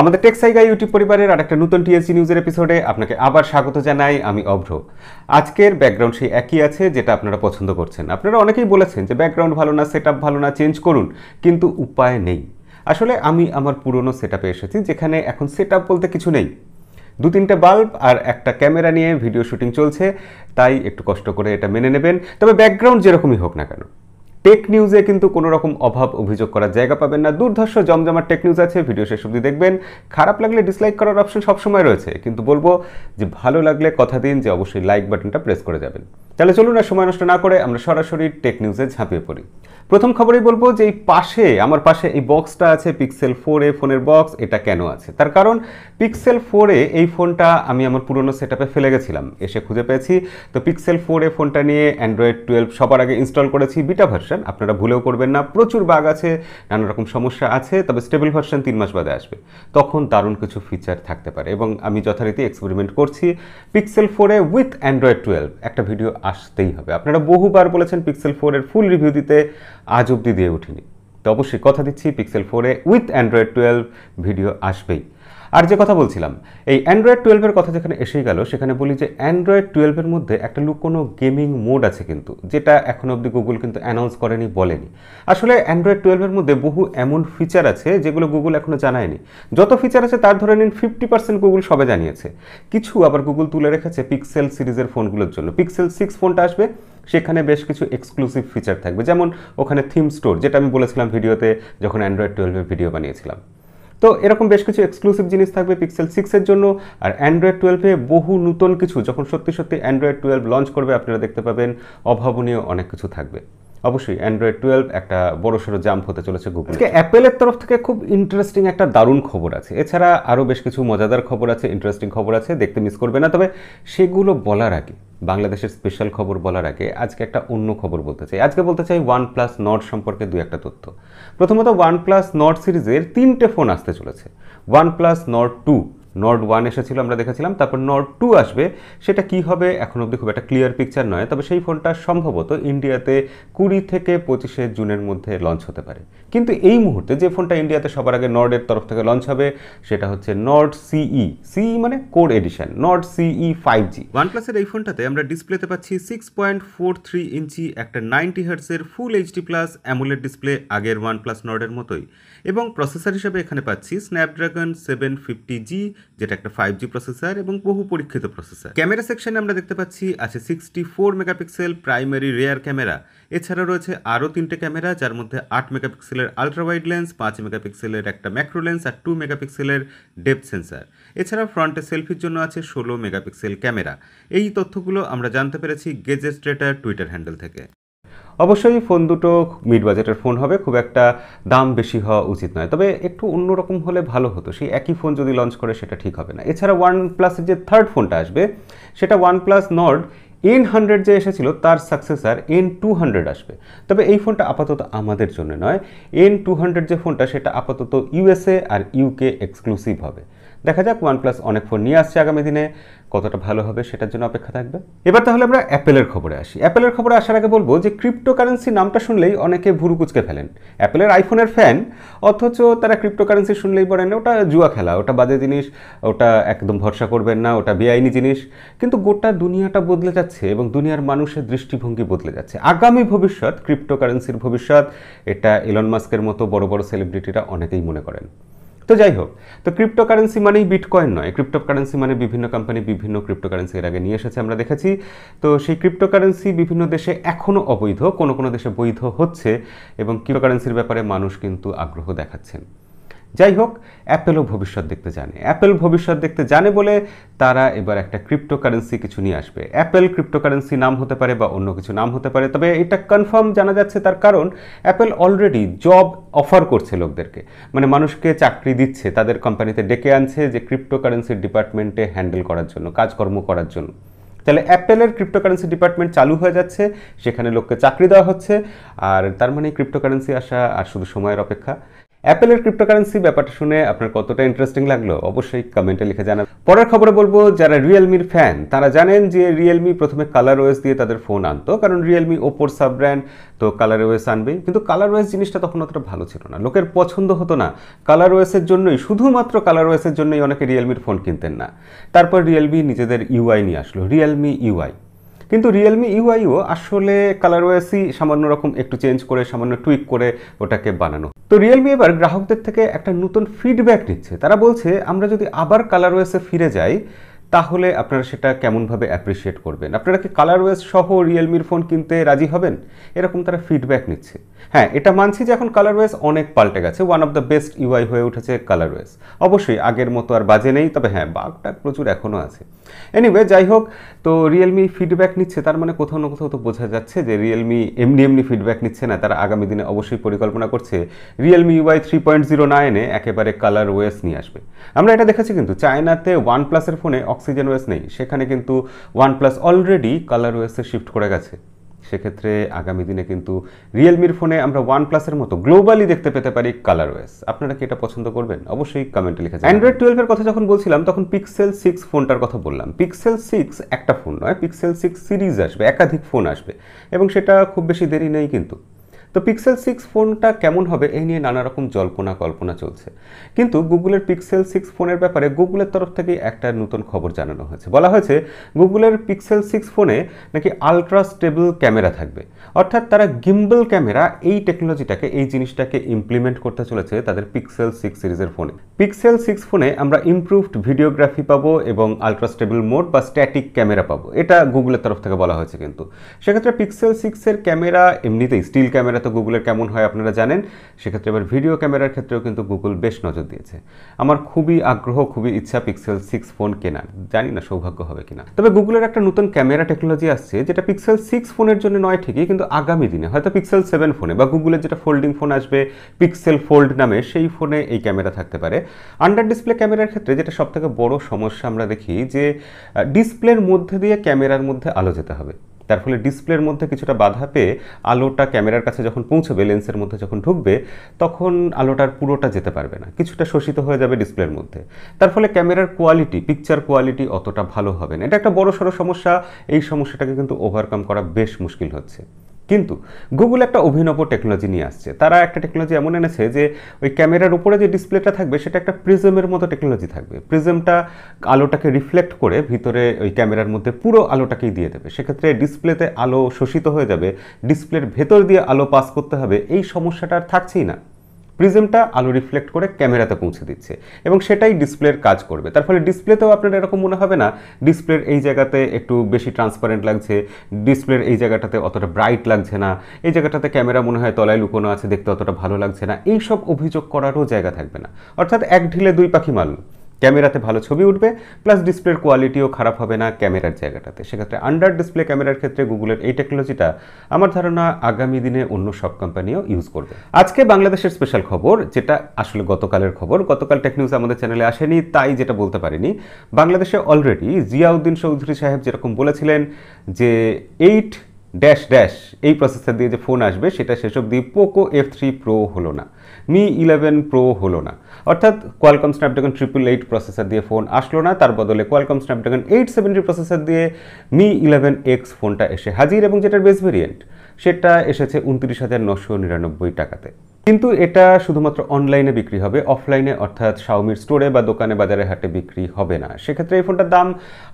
আমাদের টেক্সাইগা ইউটিউব পরিবারের আর একটা নতুন টিএসসি নিউজের এপিসোডে আপনাকে আবার স্বাগত জানাই, আমি অভ্র। আজকের ব্যাকগ্রাউন্ড সেই একই আছে যেটা আপনারা পছন্দ করছেন। আপনারা অনেকেই বলেছেন যে ব্যাকগ্রাউন্ড ভালো না সেট ভালো না চেঞ্জ করুন, কিন্তু উপায় নেই। আসলে আমি আমার পুরনো সেট এসেছি যেখানে এখন সেট বলতে কিছু নেই। দু তিনটে বাল্ব আর একটা ক্যামেরা নিয়ে ভিডিও শুটিং চলছে, তাই একটু কষ্ট করে এটা মেনে নেবেন। তবে ব্যাকগ্রাউন্ড যেরকমই হোক না কেন টেক নিউজে কিন্তু কোনো রকম অভাব অভিযোগ করার জায়গা পাবেন না। দুর্ধর্ষ জমজমার টেক নিউজ আছে, ভিডিও শেষ অবধি দেখবেন। খারাপ লাগলে ডিসলাইক করার অপশন সবসময় রয়েছে। কিন্তু বলব যে ভালো লাগলে কথা দিন, যে অবশ্যই লাইক বাটনটা প্রেস করে যাবেন। তাহলে চলুন আর সময় নষ্ট না করে আমরা সরাসরি টেক নিউজে ঝাঁপিয়ে পড়ি। প্রথম খবরেই বলব যে এই পাশে, আমার পাশে এই বক্সটা আছে পিক্সেল ফোর এ ফোনের বক্স এটা কেন আছে? তার কারণ পিক্সেল ফোর এ এই ফোনটা আমি আমার পুরনো সেট ফেলে গেছিলাম, এসে খুঁজে পেয়েছি। তো পিক্সেল ফোর এ ফোনটা নিয়ে অ্যান্ড্রয়েড টুয়েলভ সবার আগে ইনস্টল করেছি বিটা ভার্সন আপনারা ভুলেও করবেন না, প্রচুর বাগ আছে, নানা রকম সমস্যা আছে, তবে স্টেবল ভার্সন তিন মাস বাদে আসবে। তখন দারুণ কিছু ফিচার থাকতে পারে এবং আমি যথারীতি এক্সপেরিমেন্ট করছি পিক্সেল ফোরে উইথ অ্যান্ড্রয়েড টুয়েলভ একটা ভিডিও আসতেই হবে। আপনারা বহুবার বলেছেন পিক্সেল ফোরের ফুল রিভিউ দিতে আজ অবধি দিয়ে উঠিনি। তো অবশ্যই কথা দিচ্ছি পিক্সেল ফোরে উইথ অ্যান্ড্রয়েড টুয়েলভ ভিডিও আসবেই। আর যে কথা বলছিলাম, এই অ্যান্ড্রয়েড টুয়েলভের কথা যেখানে এসেই গেল, সেখানে বলি যে অ্যান্ড্রয়েড টুয়েলভের মধ্যে একটা লুকোনো গেমিং মোড আছে কিন্তু, যেটা এখনও অবধি গুগল কিন্তু অ্যানাউন্স করেনি, বলেনি। আসলে অ্যান্ড্রয়েড টুয়েলভের মধ্যে বহু এমন ফিচার আছে, যেগুলো গুগল এখনও জানায়নি। যত ফিচার আছে, তার ধরে নিন ফিফটি পার্সেন্ট গুগল সবে জানিয়েছে। কিছু আবার গুগল তুলে রেখেছে পিক্সেল সিরিজের ফোনগুলোর জন্য। পিক্সেল সিক্স ফোনটা আসবে, সেখানে বেশ কিছু এক্সক্লুসিভ ফিচার থাকবে। যেমন ওখানে থিম স্টোর যেটা আমি বলেছিলাম ভিডিওতে, যখন অ্যান্ড্রয়েড টুয়েলভের ভিডিও বানিয়েছিলাম। তো এরকম বেশ কিছু এক্সক্লুসিভ জিনিস থাকবে পিক্সেল সিক্সের জন্য। আর অ্যান্ড্রয়েড টুয়েলভে বহু নতুন কিছু, যখন সত্যি সত্যি অ্যান্ড্রয়েড টুয়েলভ লঞ্চ করবে, আপনারা দেখতে পাবেন, অভাবনীয় অনেক কিছু থাকবে। অবশ্যই অ্যান্ড্রয়েড টুয়েলভ একটা বড় সড়ো জাম্প হতে চলেছে গুগল আজকে অ্যাপেলের তরফ থেকে খুব ইন্টারেস্টিং একটা দারুণ খবর আছে। এছাড়া আরও বেশ কিছু মজাদার খবর আছে ইন্টারেস্টিং খবর আছে দেখতে মিস করবে না। তবে সেগুলো বলার আগে বাংলাদেশের স্পেশাল খবর বলার আগে আজকে একটা অন্য খবর বলতে চাই। আজকে বলতে চাই ওয়ান প্লাস নট সম্পর্কে দু একটা তথ্য। প্রথমত ওয়ান প্লাস নট সিরিজের তিনটে ফোন আসতে চলেছে। OnePlus Nord two Nord one এসেছিল, আমরা দেখেছিলাম। তারপর নর্ড টু আসবে। সেটা কি হবে? এখন অবধি খুব একটা ক্লিয়ার পিকচার নয়। তবে সেই ফোনটা সম্ভবত ইন্ডিয়াতে কুড়ি থেকে পঁচিশে জুনের মধ্যে লঞ্চ হতে পারে। কিন্তু এই মুহূর্তে যে ফোনটা ইন্ডিয়াতে সবার আগে নর্ডের তরফ থেকে লঞ্চ হবে, সেটা হচ্ছে নর্ড সিই সিই মানে code edition Nord CE five G one প্লাসের এই ফোনটাতে আমরা ডিসপ্লেতে পাচ্ছি six point four three inch একটা ninety হার্টসের full HD plus AMOLED display আগের ওয়ান প্লাস নর্ডের মতোই। এবং প্রসেসর হিসেবে এখানে পাচ্ছি স্ন্যাপড্রাগন সেভেন ফিফটি জি যেটা একটা ফাইভ জি প্রসেসর এবং বহু পরীক্ষিত প্রসেসর ক্যামেরা সেকশনে আমরা দেখতে পাচ্ছি আছে sixty four megapixel primary rear camera এছাড়া রয়েছে আরও তিনটে ক্যামেরা যার মধ্যে আট মেগাপিক্সেলের আলট্রা ওয়াইড লেন্স পাঁচ মেগাপিক্সেলের একটা ম্যাক্রো লেন্স আর টু মেগাপিক্সেলের ডেপ সেন্সার এছাড়া ফ্রন্টে সেলফির জন্য আছে ষোলো মেগাপিক্সেল ক্যামেরা এই তথ্যগুলো আমরা জানতে পেরেছি গেজেস্ট্রেটার টুইটার হ্যান্ডেল থেকে। অবশ্যই ফোন দুটো মিড বাজেটের ফোন হবে, খুব একটা দাম বেশি হওয়া উচিত নয়। তবে একটু অন্যরকম হলে ভালো হতো, সেই একই ফোন যদি লঞ্চ করে সেটা ঠিক হবে না। এছাড়া ওয়ান প্লাসের যে থার্ড ফোনটা আসবে, সেটা OnePlus Nord N hundred যে এসেছিল, তার সাকসেসার এন টু হান্ড্রেড আসবে। তবে এই ফোনটা আপাতত আমাদের জন্য নয়। এন টু হান্ড্রেড যে ফোনটা সেটা আপাতত ইউএসএ আর ইউকে এক্সক্লুসিভ হবে। দেখা যাক ওয়ানপ্লাস অনেক ফোন নিয়ে আসছে আগামী দিনে। কতটা ভালো হবে সেটার জন্য অপেক্ষা থাকবে। এবার তাহলে আমরা অ্যাপেলের খবরে আসি। অ্যাপেলের খবরে আসার আগে বলব যে ক্রিপ্টোকারেন্সি নামটা শুনলেই অনেকে ভুরু কুচকে ফেলেন। অ্যাপেলের আইফোনের ফ্যান অথচ তারা ক্রিপ্টোকারেন্সি শুনলেই বলেন, ওটা জুয়া খেলা, ওটা বাজে জিনিস, ওটা একদম ভরসা করবেন না, ওটা বেআইনি জিনিস। কিন্তু গোটা দুনিয়াটা বদলে যাচ্ছে এবং দুনিয়ার মানুষের দৃষ্টিভঙ্গি বদলে যাচ্ছে। আগামী ভবিষ্যৎ ক্রিপ্টোকারেন্সির ভবিষ্যৎ, এটা ইলন মাস্কের মতো বড় বড় সেলিব্রিটিরা অনেকেই মনে করেন। তো যাই হোক, তো ক্রিপ্টোকারেন্সি মানেই বিটকয়েন নয়। ক্রিপ্টোকারেন্সি মানে বিভিন্ন কোম্পানি বিভিন্ন ক্রিপ্টোকারেন্সি এর আগে নিয়ে এসেছে আমরা দেখেছি। তো সেই ক্রিপ্টোকারেন্সি বিভিন্ন দেশে এখনও অবৈধ, কোনো কোনো দেশে বৈধ হচ্ছে এবং ক্রিপ্টোকারেন্সির ব্যাপারে মানুষ কিন্তু আগ্রহ দেখাচ্ছেন। যাই হোক অ্যাপেলও ভবিষ্যৎ দেখতে জানে। অ্যাপেল ভবিষ্যৎ দেখতে জানে বলে তারা এবার একটা ক্রিপ্টোকারেন্সি কিছু নিয়ে আসবে। অ্যাপেল ক্রিপ্টোকারেন্সি নাম হতে পারে বা অন্য কিছু নাম হতে পারে, তবে এটা কনফার্ম জানা যাচ্ছে তার কারণ অ্যাপেল অলরেডি জব অফার করছে লোকদেরকে। মানে মানুষকে চাকরি দিচ্ছে, তাদের কোম্পানিতে ডেকে আনছে যে ক্রিপ্টোকারেন্সির ডিপার্টমেন্টে হ্যান্ডেল করার জন্য, কাজকর্ম করার জন্য। তাহলে অ্যাপেলের ক্রিপ্টোকারেন্সি ডিপার্টমেন্ট চালু হয়ে যাচ্ছে, সেখানে লোককে চাকরি দেওয়া হচ্ছে, আর তার মানে ক্রিপ্টোকারেন্সি আসা আর শুধু সময়ের অপেক্ষা। অ্যাপেলের ক্রিপ্টোকারেন্সি ব্যাপারটা শুনে আপনার কতটা ইন্টারেস্টিং লাগল অবশ্যই কমেন্টে লিখে জানান পরের খবরে বলব, যারা রিয়েলমির ফ্যান তারা জানেন যে রিয়েলমি প্রথমে কালার ওয়েস দিয়ে তাদের ফোন আনতো, কারণ রিয়েলমি ওপোর সাব ব্র্যান্ড তো কালার ওয়েস আনবেই। কিন্তু কালার ওয়েস জিনিসটা তখন অতটা ভালো ছিল না, লোকের পছন্দ হতো না। কালার ওয়েসের জন্যই, শুধুমাত্র কালার ওয়েসের জন্যই অনেকে রিয়েলমির ফোন কিনতেন না। তারপর রিয়েলমি নিজেদের ইউআই নিয়ে আসলো রিয়েলমি ইউআই কিন্তু রিয়েলমি ইউআইও আসলে কালার ওয়েসই সামান্য রকম একটু চেঞ্জ করে, সামান্য টুইক করে ওটাকে বানানো। তো রিয়েলমি এবার গ্রাহকদের থেকে একটা নতুন ফিডব্যাক নিচ্ছে। তারা বলছে, আমরা যদি আবার কালার ওয়েসে ফিরে যাই, তাহলে আপনারা সেটা কেমনভাবে অ্যাপ্রিসিয়েট করবেন? আপনারা কি কালারওয়েস সহ রিয়েলমির ফোন কিনতে রাজি হবেন? এরকম তারা ফিডব্যাক নিচ্ছে। হ্যাঁ এটা মানছি যে এখন কালার ওয়েস অনেক পাল্টে গেছে one of the best UI হয়ে উঠেছে কালার ওয়েস অবশ্যই আগের মতো আর বাজে নেই, তবে হ্যাঁ বাঘটা প্রচুর এখনও আছে। এনিওয়ে যাই হোক, তো রিয়েলমি ফিডব্যাক নিচ্ছে, তার মানে কোথাও না কোথাও তো বোঝা যাচ্ছে যে রিয়েলমি এমনি এমনি ফিডব্যাক নিচ্ছে না, তারা আগামী দিনে অবশ্যই পরিকল্পনা করছে Realme UI three point zero নাইনে একেবারে কালার ওয়েস নিয়ে আসবে। আমরা এটা দেখেছি কিন্তু চায়নাতে ওয়ান প্লাসের ফোনে অক্সিজেন ওয়েস নেই, সেখানে কিন্তু ওয়ান প্লাস অলরেডি কালার ওয়েসে শিফট করে গেছে। সেক্ষেত্রে আগামী দিনে কিন্তু রিয়েলমির ফোনে আমরা ওয়ান প্লাসের মতো গ্লোবালি দেখতে পেতে পারি কালার ওয়েস আপনারা কি এটা পছন্দ করবেন? অবশ্যই কমেন্টে লিখে অ্যান্ড্রয়েড টুয়েলভের কথা যখন বলছিলাম, তখন পিক্সেল সিক্স ফোনটার কথা বললাম। পিক্সেল সিক্স একটা ফোন নয় পিক্সেল সিক্স সিরিজ আসবে, একাধিক ফোন আসবে। এবং সেটা খুব বেশি দেরি নেই কিন্তু। তো পিক্সেল সিক্স ফোনটা কেমন হবে এই নিয়ে নানা রকম জল্পনা কল্পনা চলছে। কিন্তু গুগলের পিক্সেল সিক্স ফোনের ব্যাপারে গুগলের তরফ থেকে একটা নতুন খবর জানানো হয়েছে। বলা হয়েছে গুগলের পিক্সেল সিক্স ফোনে নাকি আলট্রা স্টেবল ক্যামেরা থাকবে। অর্থাৎ তারা গিম্বল ক্যামেরা এই টেকনোলজিটাকে এই জিনিসটাকে ইমপ্লিমেন্ট করতে চলেছে তাদের পিক্সেল সিক্স সিরিজের ফোনে পিক্সেল সিক্স ফোনে আমরা ইমপ্রুভড ভিডিওগ্রাফি পাবো এবং আলট্রা স্টেবল মোড বা স্ট্যাটিক ক্যামেরা পাবো। এটা গুগলের তরফ থেকে বলা হয়েছে কিন্তু। সেক্ষেত্রে পিক্সেল সিক্সের ক্যামেরা এমনিতেই স্টিল ক্যামেরা তো গুগলের কেমন হয় আপনারা জানেন, সেক্ষেত্রে এবার ভিডিও ক্যামেরার ক্ষেত্রেও কিন্তু গুগল বেশ নজর দিয়েছে। আমার খুবই আগ্রহ, খুবই ইচ্ছা পিক্সেল সিক্স ফোন কেনার। জানি না সৌভাগ্য হবে কিনা। তবে গুগলের একটা নতুন ক্যামেরা টেকনোলজি আসছে, যেটা পিক্সেল সিক্স ফোনের জন্য নয় ঠিকই, কিন্তু আগামী দিনে, হয়তো পিক্সেল সেভেন ফোনে বা গুগলের যেটা ফোল্ডিং ফোন আসবে পিক্সেল ফোল্ড নামে, সেই ফোনে এই ক্যামেরা থাকতে পারে। আন্ডার ডিসপ্লে ক্যামেরার ক্ষেত্রে যেটা সব থেকে বড় সমস্যা আমরা দেখি যে ডিসপ্লের মধ্যে দিয়ে ক্যামেরার মধ্যে আলো যেতে হবে। তার ফলে ডিসপ্লের মধ্যে কিছুটা বাধা পেয়ে আলোটা ক্যামেরার কাছে যখন পৌঁছবে, লেন্সের মধ্যে যখন ঢুকবে, তখন আলোটার পুরোটা যেতে পারবে না। কিছুটা শোষিত হয়ে যাবে ডিসপ্লের মধ্যে। তার ফলে ক্যামেরার কোয়ালিটি, পিকচার কোয়ালিটি অতটা ভালো হবে না। এটা একটা বড়সড় সমস্যা। এই সমস্যাটাকে কিন্তু ওভারকাম করা বেশ মুশকিল হচ্ছে। কিন্তু গুগল একটা অভিনব টেকনোলজি নিয়ে আসছে। তারা একটা টেকনোলজি এমন এনেছে যে ওই ক্যামেরার উপরে যে ডিসপ্লেটা থাকবে, সেটা একটা প্রিজমের মতো টেকনোলজি থাকবে। প্রিজমটা আলোটাকে রিফ্লেক্ট করে ভিতরে ওই ক্যামেরার মধ্যে পুরো আলোটাকেই দিয়ে দেবে। সেক্ষেত্রে ডিসপ্লেতে আলো শোষিত হয়ে যাবে ডিসপ্লের ভেতর দিয়ে আলো পাস করতে হবে, এই সমস্যাটা আর থাকছেই না। প্রিজমটা আলো রিফ্লেক্ট করে ক্যামেরাতে পৌঁছে দিচ্ছে এবং সেটাই ডিসপ্লের কাজ করবে। তার ফলে ডিসপ্লেতেও আপনার এরকম মনে হবে না, ডিসপ্লের এই জায়গাতে একটু বেশি ট্রান্সপারেন্ট লাগছে, ডিসপ্লের এই জায়গাটাতে অতটা ব্রাইট লাগছে না, এই জায়গাটাতে ক্যামেরা মনে হয় তলায় লুকোনো আছে, দেখতে অতটা ভালো লাগছে না এই সব অভিযোগ করারও জায়গা থাকবে না। অর্থাৎ এক ঢিলে দুই পাখি মারল ক্যামেরাতে ভালো ছবি উঠবে প্লাস ডিসপ্লের কোয়ালিটিও খারাপ হবে না ক্যামেরার জায়গাটাতে। সেক্ষেত্রে আন্ডার ডিসপ্লে ক্যামেরার ক্ষেত্রে গুগলের এই টেকনোলজিটা আমার ধারণা আগামী দিনে অন্য সব কোম্পানিও ইউজ করবে। আজকে বাংলাদেশের স্পেশাল খবর, যেটা আসলে গতকালের খবর, গতকাল টেক নিউজ আমাদের চ্যানেলে আসেনি, তাই যেটা বলতে পারিনি। বাংলাদেশে অলরেডি জিয়াউদ্দিন চৌধুরী সাহেব যেরকম বলেছিলেন যে এইট ড্যাশ ড্যাশ এই প্রসেসর দিয়ে যে ফোন আসবে, সেটা সেসব দিয়ে পোকো এফ থ্রি প্রো হলো না। মি ইলেভেন প্রো হলো না। অর্থাৎ Qualcomm Snapdragon triple eight processor দিয়ে ফোন আসলো না, তার বদলে Qualcomm Snapdragon eight seventy processor দিয়ে মি ইলেভেন এক্স ফোনটা এসে হাজির এবং যেটার বেস ভেরিয়েন্ট সেটা এসেছে উনত্রিশ হাজার নশো নিরানব্বই টাকাতে। কিন্তু এটা শুধুমাত্র অনলাইনে বিক্রি হবে অফলাইনে অর্থাৎ শাওমির স্টোরে বা দোকানে বাজারে হাটে বিক্রি হবে না। সেক্ষেত্রে এই ফোনটার দাম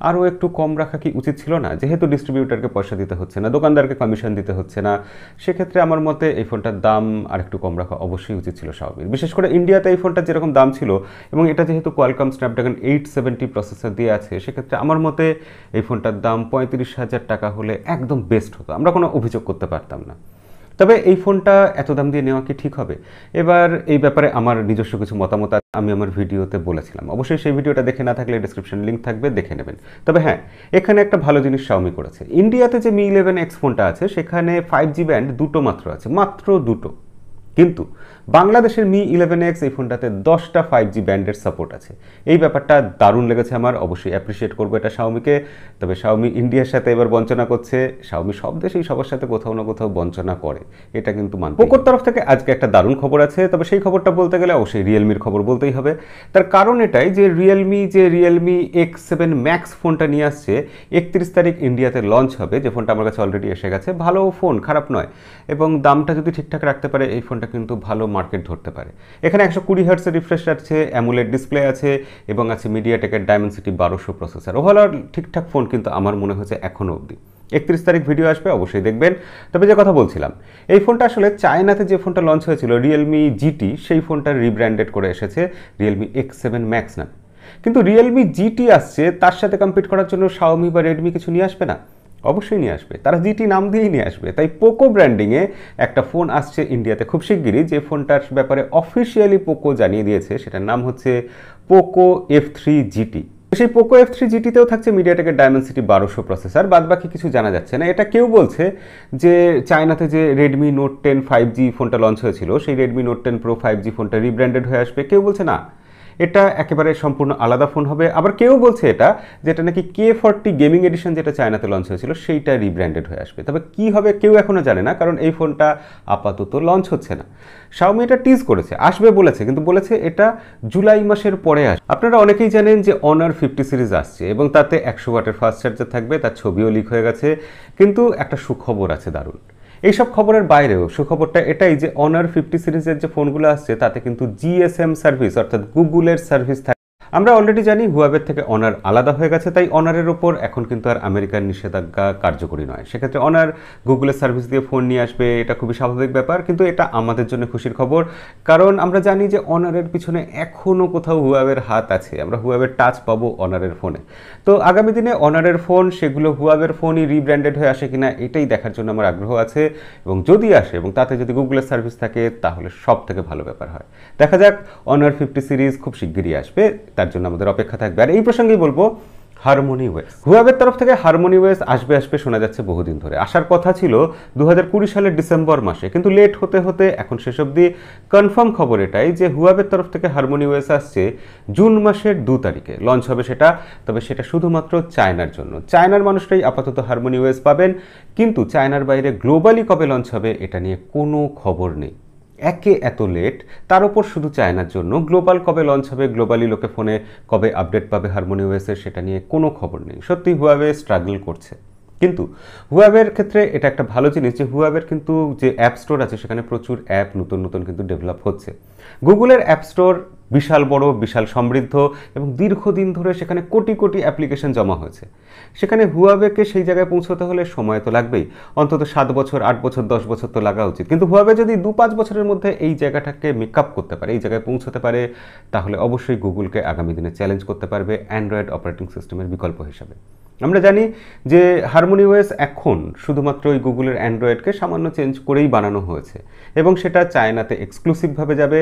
আরও একটু কম রাখা কি উচিত ছিল না? যেহেতু ডিস্ট্রিবিউটারকে পয়সা দিতে হচ্ছে না, দোকানদারকে কমিশন দিতে হচ্ছে না, সেক্ষেত্রে আমার মতে এই ফোনটার দাম আর একটু কম রাখা অবশ্যই উচিত ছিল শাওমির বিশেষ করে ইন্ডিয়াতে এই ফোনটার যেরকম দাম ছিল এবং এটা যেহেতু Qualcomm Snapdragon eight seventy processor দিয়ে আছে, সেক্ষেত্রে আমার মতে এই ফোনটার দাম পঁয়ত্রিশ হাজার টাকা হলে একদম বেস্ট হতো। আমরা কোনো অভিযোগ করতে পারতাম না। তবে এই ফোনটা এত দাম দিয়ে নেওয়া কি ঠিক হবে? এবার এই ব্যাপারে আমার নিজস্ব কিছু মতামত আমি আমার ভিডিওতে বলেছিলাম। অবশ্যই সেই ভিডিওটা দেখে না থাকলে ডিসক্রিপশন লিঙ্ক থাকবে, দেখে নেবেন। তবে হ্যাঁ এখানে একটা ভালো জিনিস শাওমি করেছে। ইন্ডিয়াতে যে মি ইলেভেন এক্স ফোনটা আছে, সেখানে ফাইভ জি ব্যান্ড দুটো মাত্র আছে, মাত্র দুটো। কিন্তু বাংলাদেশের মি ইলেভেন এক্স এই ফোনটাতে দশটা ফাইভ জি ব্যান্ডের সাপোর্ট আছে। এই ব্যাপারটা দারুণ লেগেছে আমার অবশ্যই অ্যাপ্রিসিয়েট করব এটা শাওমিকে তবে শাওমি ইন্ডিয়ার সাথে এবার বঞ্চনা করছে শাওমি সব দেশেই সবার সাথে কোথাও না কোথাও বঞ্চনা করে এটা কিন্তু মান পোকোর তরফ থেকে আজকে একটা দারুণ খবর আছে তবে সেই খবরটা বলতে গেলে অবশ্যই রিয়েলমির খবর বলতেই হবে। তার কারণ এটাই যে রিয়েলমি যে রিয়েলমি এক্স সেভেন ম্যাক্স ফোনটা নিয়ে আসছে একত্রিশ তারিখ ইন্ডিয়াতে লঞ্চ হবে যে ফোনটা আমার কাছে অলরেডি এসে গেছে। ভালো ফোন খারাপ নয়। এবং দামটা যদি ঠিকঠাক রাখতে পারে এই ফোনটা কিন্তু ভালো মার্কেট ধরতে পারে। এখানে একশো কুড়ি হার্টসের রিফ্রেশ আছে অ্যামুলেট ডিসপ্লে আছে এবং আছে মিডিয়াটেকের ডায়মেন্সিটি বারোশো প্রসেসর ওভারঅল ঠিকঠাক ফোন কিন্তু আমার মনে হয়েছে এখনও অবধি। একত্রিশ তারিখ ভিডিও আসবে, অবশ্যই দেখবেন। তবে যে কথা বলছিলাম, এই ফোনটা আসলে চায়নাতে যে ফোনটা লঞ্চ হয়েছিল রিয়েলমি জিটি সেই ফোনটা রিব্র্যান্ডেড করে এসেছে রিয়েলমি এক্স সেভেন ম্যাক্স নামে। কিন্তু রিয়েলমি জিটি আসছে, তার সাথে কম্পিট করার জন্য শাওমি বা রেডমি কিছু নিয়ে আসবে না? অবশ্যই নিয়ে আসবে। তারা জিটি নাম দিয়েই নিয়ে আসবে। তাই পোকো ব্র্যান্ডিংয়ে একটা ফোন আসছে ইন্ডিয়াতে খুব শিগগিরই, যে ফোনটার ব্যাপারে অফিসিয়ালি পোকো জানিয়ে দিয়েছে। সেটার নাম হচ্ছে পোকো এফ থ্রি জিটি সেই পোকো এফ থ্রি জিটিতেও থাকছে মিডিয়াটেকের ডায়মেন্সিটি বারোশো প্রসেসর বাদ বাকি কিছু জানা যাচ্ছে না। এটা কেউ বলছে যে চায়নাতে যে Redmi Note ten five G ফোনটা লঞ্চ হয়েছিল, সেই Redmi Note ten pro five G ফোনটা রিব্র্যান্ডেড হয়ে আসবে। কেউ বলছে না। এটা একেবারে সম্পূর্ণ আলাদা ফোন হবে। আবার কেউ বলছে এটা, যেটা নাকি কে ফর্টি গেমিং এডিশন যেটা চায়নাতে লঞ্চ হয়েছিল সেইটা রিব্র্যান্ডেড হয়ে আসবে। তবে কি হবে কেউ এখনও জানে না, কারণ এই ফোনটা আপাতত লঞ্চ হচ্ছে না। শাওমি এটা টিজ করেছে, আসবে বলেছে, কিন্তু বলেছে এটা জুলাই মাসের পরে আসবে আপনারা অনেকেই জানেন যে অনার ফিফটি সিরিজ আসছে, এবং তাতে একশো ওয়াটের ফাস্ট চার্জার থাকবে, তার ছবিও লিক হয়ে গেছে, কিন্তু একটা সুখবর আছে দারুণ। এইসব খবরের বাইরেও সুখবরটা এটাই যে অনার ফিফটি সিরিজের যে ফোনগুলো আসছে, তাতে কিন্তু জিএসএম সার্ভিস অর্থাৎ গুগলের সার্ভিস থাকে আমরা অলরেডি জানি হুয়াবের থেকে অনার আলাদা হয়ে গেছে, তাই অনারের ওপর এখন কিন্তু আর আমেরিকার নিষেধাজ্ঞা কার্যকরী নয়। সেক্ষেত্রে অনার গুগলের সার্ভিস দিয়ে ফোন নিয়ে আসবে, এটা খুবই স্বাভাবিক ব্যাপার, কিন্তু এটা আমাদের জন্য খুশির খবর। কারণ আমরা জানি যে অনারের পিছনে এখনও কোথাও হুয়াবের হাত আছে, আমরা হুয়াবের টাচ পাবো অনারের ফোনে তো আগামী দিনে অনারের ফোন সেগুলো হুয়াবের ফোনই রিব্র্যান্ডেড হয়ে আসে কিনা, এটাই দেখার জন্য আমার আগ্রহ আছে, এবং যদি আসে, এবং তাতে যদি গুগলের সার্ভিস থাকে, তাহলে সব থেকে ভালো ব্যাপার হয়। দেখা যাক অনার ফিফটি সিরিজ খুব শিগগিরই আসবে। তার জন্য আমাদের অপেক্ষা থাকবে। আর এই প্রসঙ্গেই বলব হারমোনি ওয়েস হুয়াবের তরফ থেকে হারমোনি ওয়েস আসবে আসবে শোনা যাচ্ছে বহুদিন ধরে। আসার কথা ছিল দু হাজার কুড়ি সালের ডিসেম্বর মাসে, কিন্তু লেট হতে হতে এখন শেষ অবধি কনফার্ম খবর এটাই যে হুয়াবের তরফ থেকে হারমোনি ওয়েস আসছে জুন মাসের দু তারিখে। লঞ্চ হবে সেটা, তবে সেটা শুধুমাত্র চায়নার জন্য। চায়নার মানুষরাই আপাতত হারমোনি ওয়েস পাবেন, কিন্তু চায়নার বাইরে গ্লোবালি কবে লঞ্চ হবে, এটা নিয়ে কোনো খবর নেই। একে এত লেট তার উপর শুধু চায়নার জন্য। গ্লোবাল কবে লঞ্চ হবে গ্লোবালি লোকে ফোনে কবে আপডেট পাবে হারমোনি ওয়েসের সেটা নিয়ে কোনো খবর নেই। সত্যি হুয়াবে স্ট্রাগল করছে। কিন্তু হুয়াবের ক্ষেত্রে এটা একটা ভালো জিনিস যে হুয়াবের কিন্তু যে অ্যাপ স্টোর আছে, সেখানে প্রচুর অ্যাপ নতুন নতুন কিন্তু ডেভেলপ হচ্ছে। গুগলের অ্যাপ স্টোর বিশাল বড়, বিশাল সমৃদ্ধ এবং দীর্ঘদিন ধরে সেখানে কোটি কোটি অ্যাপ্লিকেশন জমা হয়েছে। সেখানে হুয়াবেকে সেই জায়গায় পৌঁছতে হলে সময় তো লাগবেই। অন্তত সাত বছর, আট বছর, দশ বছর তো লাগা উচিত। কিন্তু হুয়াবে যদি দু পাঁচ বছরের মধ্যে এই জায়গাটাকে মেকআপ করতে পারে, এই জায়গায় পৌঁছতে পারে, তাহলে অবশ্যই গুগলকে আগামী দিনে চ্যালেঞ্জ করতে পারবে অ্যান্ড্রয়েড অপারেটিং সিস্টেমের বিকল্প হিসাবে। আমরা জানি যে হারমোনি ওয়েস এখন শুধুমাত্র ওই গুগলের অ্যান্ড্রয়েডকে সামান্য চেঞ্জ করেই বানানো হয়েছে। এবং সেটা চায়নাতে এক্সক্লুসিভভাবে যাবে।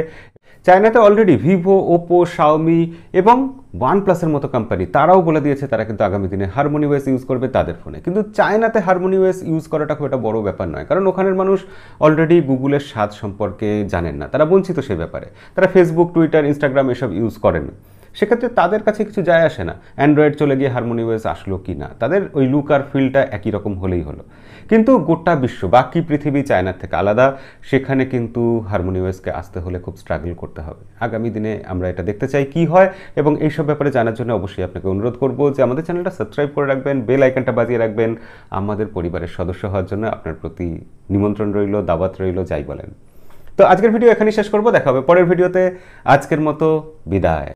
চায়নাতে অলরেডি ভিভো ওপো শাওমি এবং ওয়ান প্লাসের মতো কোম্পানি তারাও বলে দিয়েছে তারা কিন্তু আগামী দিনে হারমোনি ওয়েস ইউজ করবে তাদের ফোনে কিন্তু চায়নাতে হারমোনি ওয়েস ইউজ করাটা খুব একটা বড় ব্যাপার নয়, কারণ ওখানের মানুষ অলরেডি গুগলের স্বাদ সম্পর্কে জানেন না, তারা বঞ্চিত সে ব্যাপারে। তারা ফেসবুক টুইটার ইনস্টাগ্রাম এসব ইউজ করেন। সেক্ষেত্রে তাদের কাছে কিছু যায় আসে না অ্যান্ড্রয়েড চলে গিয়ে হারমোনি ওয়েস আসলো কি না, তাদের ওই লুক আর ফিলটা একই রকম হলেই হলো। কিন্তু গোটা বিশ্ব, বাকি পৃথিবী চায়নার থেকে আলাদা। সেখানে কিন্তু হারমোনি ওয়েসকে আসতে হলে খুব স্ট্রাগল করতে হবে। আগামী দিনে আমরা এটা দেখতে চাই কি হয় এবং এইসব ব্যাপারে জানার জন্য অবশ্যই আপনাকে অনুরোধ করব যে আমাদের চ্যানেলটা সাবস্ক্রাইব করে রাখবেন বেল আইকনটা বাজিয়ে রাখবেন। আমাদের পরিবারের সদস্য হওয়ার জন্য আপনার প্রতি নিমন্ত্রণ রইল, দাওয়াত রইল, যাই বলেন। তো আজকের ভিডিও এখানেই শেষ করব। দেখা হবে পরের ভিডিওতে। আজকের মতো বিদায়।